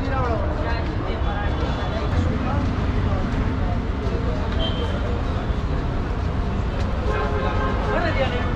Mira, bro. Gracias.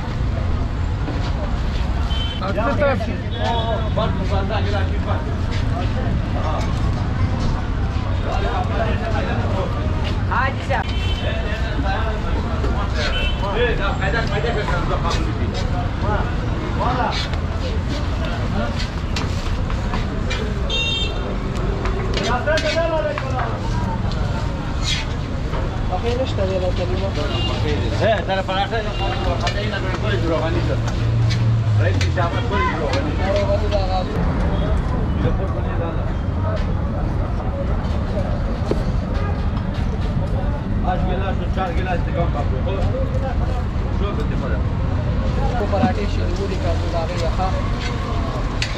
Arka taraf. Bak bu sandalyeler bir bak. Hadi sen. Evet, kaydak kaydak yakalımda kabul edeyim. Valla. Yaslar kadar var ekonomi. Bakayla işte böyle kelime. He, tarafı arkadaşlar. Bakayla böyle koyuz ruhanı. چار ګلاس د کوم کاپو خو شو به دې پره کو پراټه شي د وری کاپو دا غي ښه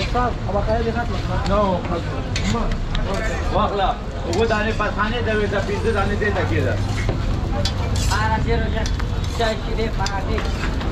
استاد هغه خیال دې ختم نو خلاص واخلا وګو دانه پسانه د وې د پیزه دانه دې تکیدا آ راځي راځي چای کې دې پراټه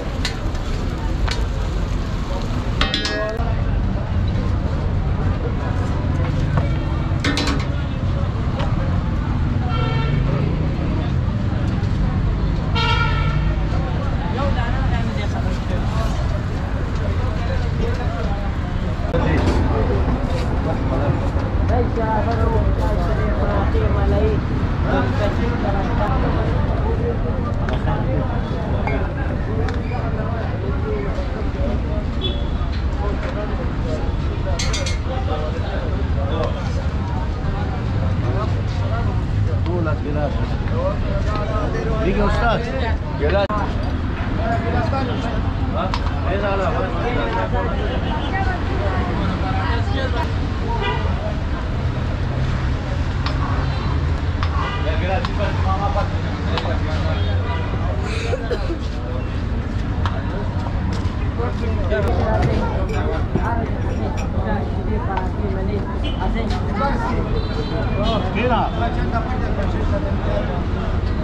Ligin ustad. Gel Mira.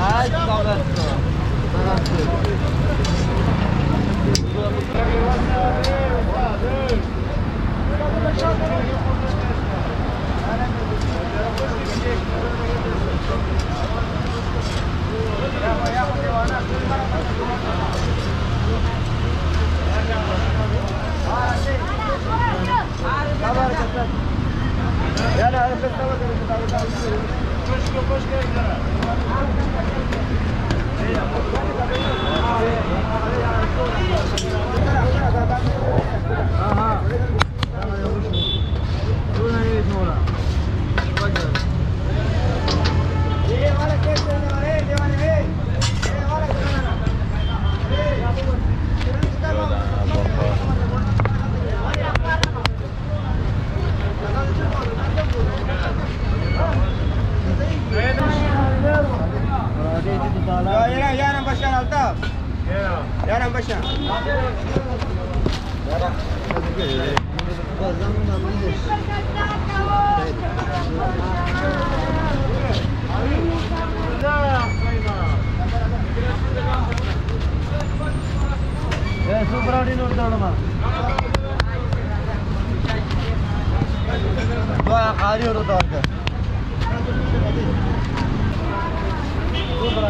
来、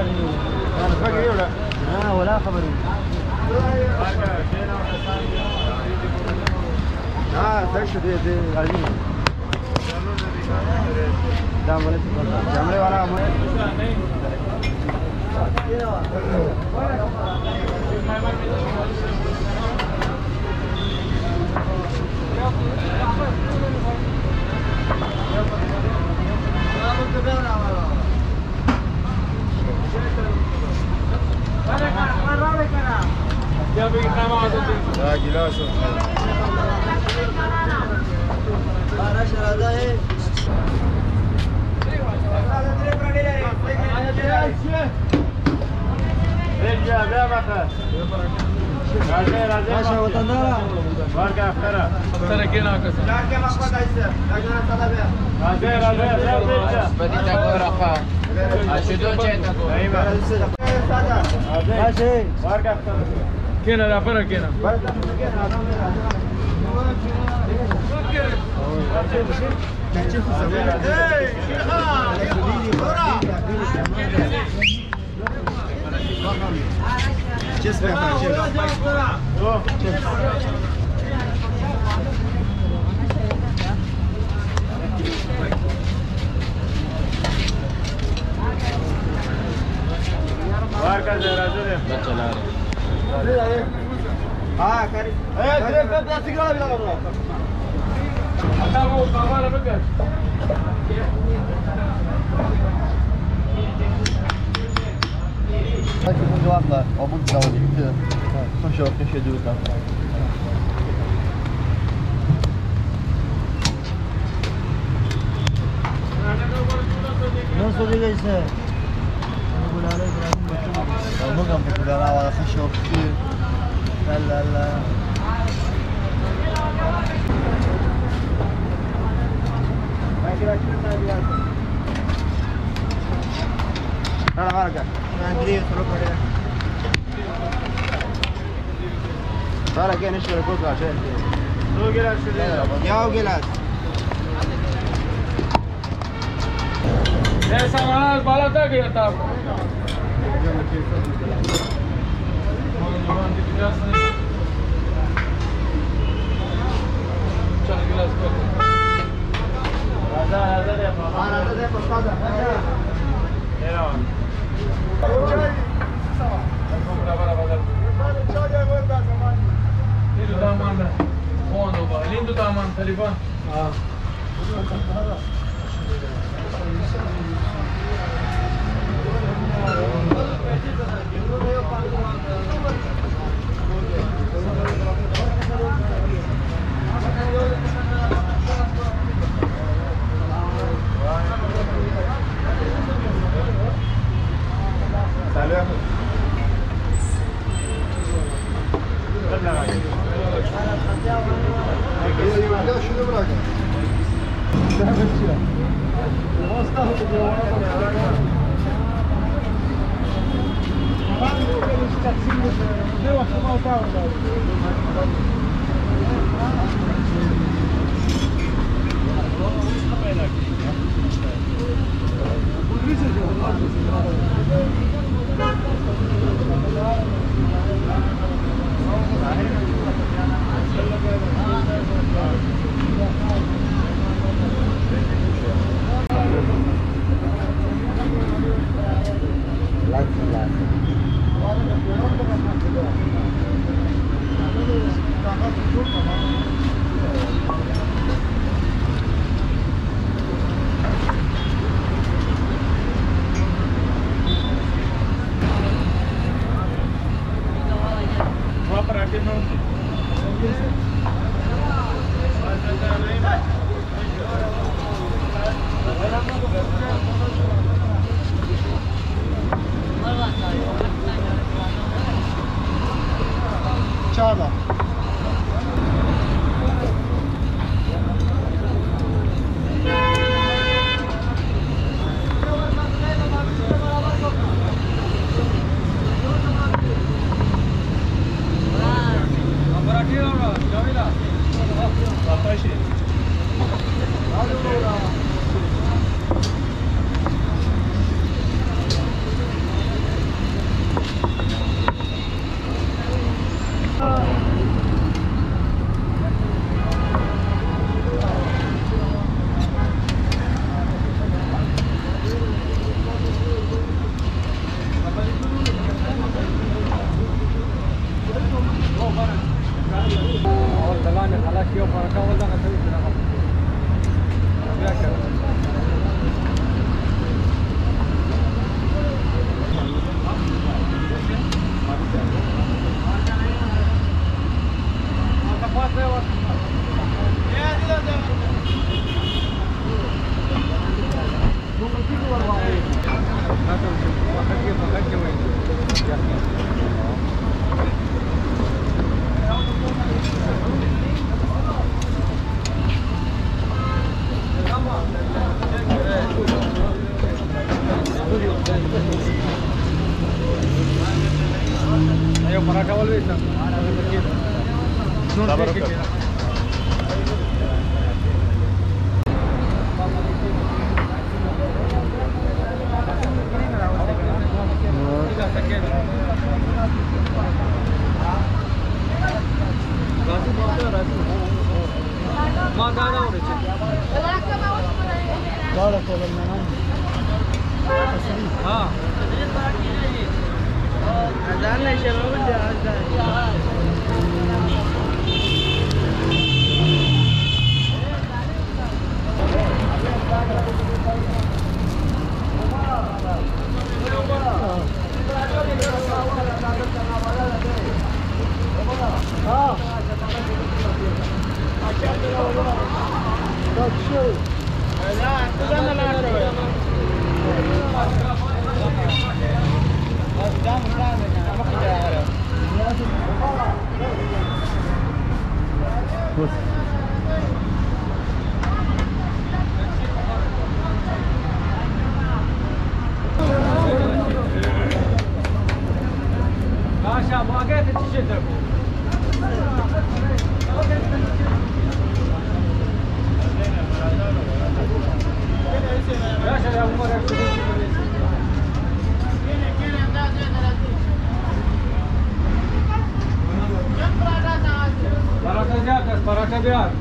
فاكر إيه ولا؟ آه ولا خبر آه دش دي دي عايزين ده عملت جامعه ولا عملت Vamos ver agora. Ya gilas be bakar. Raze raze. Maşa vatandaşlar. Var ka aftara. Lakin makwa daise. Lakin sana be. Raze raze. Belge. كنا رافرا كنا Ce spui acolo? Ce spui acolo? Hey, Şirhan. Bora. Oh. Var ka raze de. Ha, kari. Evet, direkt ben plastik alabilirim bunu. Tamam, kafana bakar. Anche un guarda, ho buttato di più. Non c'ho che ceduta. Nasıl lale bırakın. Ama ben bu lale havada kaşıyor. La la la. Nada, marca. Para. Ke nish kore kod gache. Su gilas şuraya. Yao gelas. Ne samanaz balata tam. Lindo taman da. Fondo ba. Lindo taman taliba. Ah. para acá volviste. Nagar.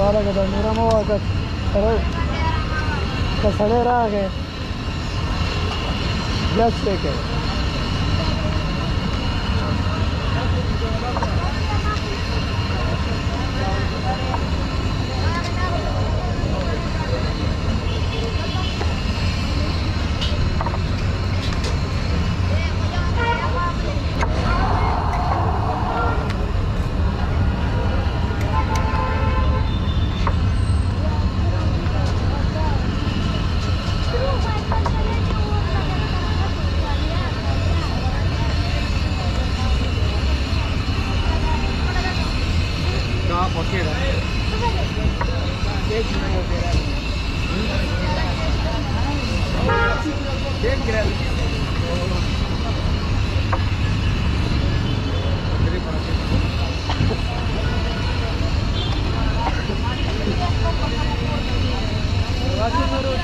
Ahora que terminamos acá. सड़े रह गए। जस्ट देखे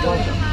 我。